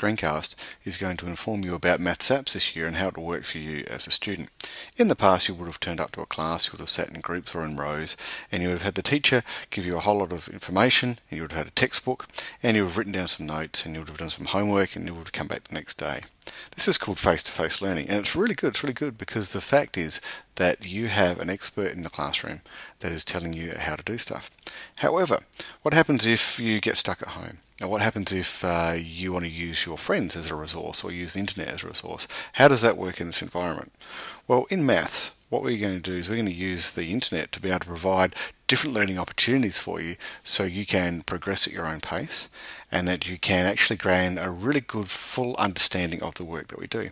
screencast is going to inform you about Maths apps this year and how it will work for you as a student. In the past you would have turned up to a class, you would have sat in groups or in rows and you would have had the teacher give you a whole lot of information and you would have had a textbook and you would have written down some notes and you would have done some homework and you would have come back the next day. This is called face-to-face -face learning and it's really good, it's really good because the fact is that you have an expert in the classroom that is telling you how to do stuff. However, what happens if you get stuck at home? Now, what happens if uh, you want to use your friends as a resource or use the internet as a resource? How does that work in this environment? Well, in maths, what we're going to do is we're going to use the internet to be able to provide different learning opportunities for you so you can progress at your own pace and that you can actually gain a really good full understanding of the work that we do.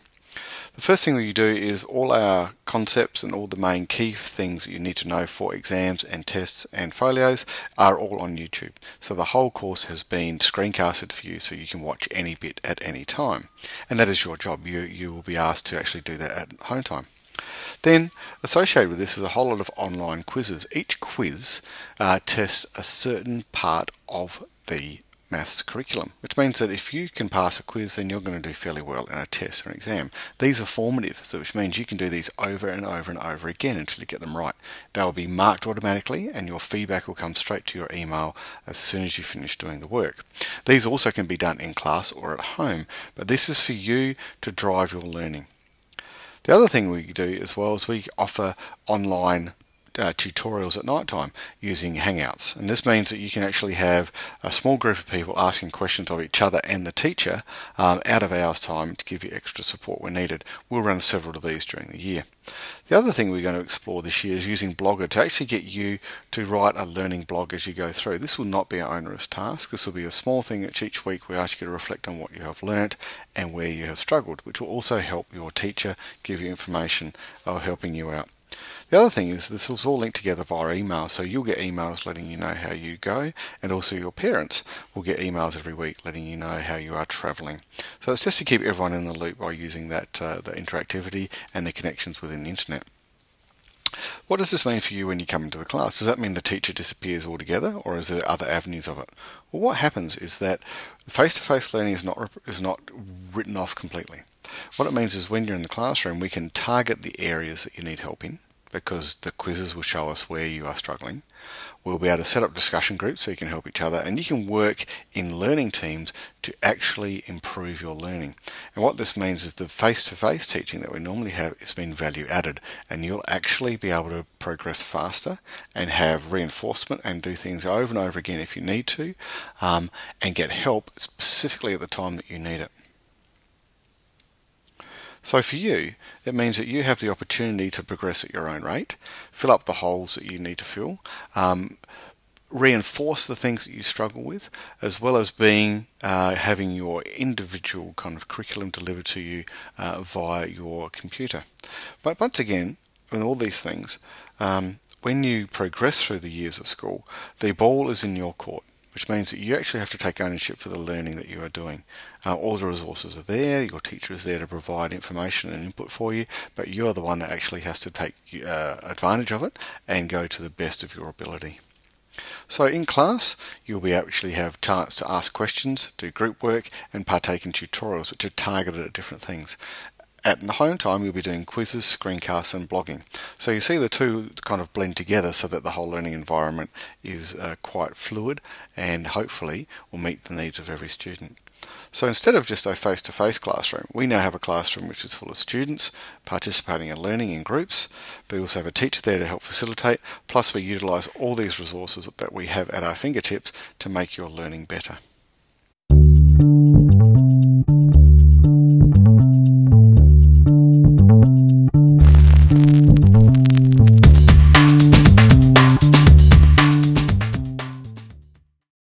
The first thing that you do is all our concepts and all the main key things that you need to know for exams and tests and folios are all on YouTube. So the whole course has been screencasted for you so you can watch any bit at any time. And that is your job. You, you will be asked to actually do that at home time. Then, associated with this is a whole lot of online quizzes. Each quiz uh, tests a certain part of the maths curriculum, which means that if you can pass a quiz, then you're going to do fairly well in a test or an exam. These are formative, so which means you can do these over and over and over again until you get them right. They will be marked automatically, and your feedback will come straight to your email as soon as you finish doing the work. These also can be done in class or at home, but this is for you to drive your learning. The other thing we do as well is we offer online uh, tutorials at night time using Hangouts. And this means that you can actually have a small group of people asking questions of each other and the teacher um, out of hours time to give you extra support when needed. We'll run several of these during the year. The other thing we're going to explore this year is using Blogger to actually get you to write a learning blog as you go through. This will not be an onerous task. This will be a small thing which each week we ask you to reflect on what you have learnt and where you have struggled, which will also help your teacher give you information of helping you out. The other thing is this is all linked together via email, so you'll get emails letting you know how you go, and also your parents will get emails every week letting you know how you are travelling. So it's just to keep everyone in the loop by using that, uh, the interactivity and the connections within the internet. What does this mean for you when you come into the class? Does that mean the teacher disappears altogether, or is there other avenues of it? Well, what happens is that face-to-face learning is not is not written off completely. What it means is when you're in the classroom, we can target the areas that you need help in because the quizzes will show us where you are struggling. We'll be able to set up discussion groups so you can help each other and you can work in learning teams to actually improve your learning. And what this means is the face-to-face teaching that we normally have is being value added and you'll actually be able to progress faster and have reinforcement and do things over and over again if you need to um, and get help specifically at the time that you need it. So for you, it means that you have the opportunity to progress at your own rate, fill up the holes that you need to fill, um, reinforce the things that you struggle with, as well as being uh, having your individual kind of curriculum delivered to you uh, via your computer. But once again, in all these things, um, when you progress through the years of school, the ball is in your court which means that you actually have to take ownership for the learning that you are doing. Uh, all the resources are there, your teacher is there to provide information and input for you, but you're the one that actually has to take uh, advantage of it and go to the best of your ability. So in class, you'll be actually have chance to ask questions, do group work, and partake in tutorials which are targeted at different things. At home time, you'll be doing quizzes, screencasts, and blogging. So you see the two kind of blend together so that the whole learning environment is uh, quite fluid and hopefully will meet the needs of every student. So instead of just a face-to-face -face classroom, we now have a classroom which is full of students participating in learning in groups. but We also have a teacher there to help facilitate, plus we utilise all these resources that we have at our fingertips to make your learning better.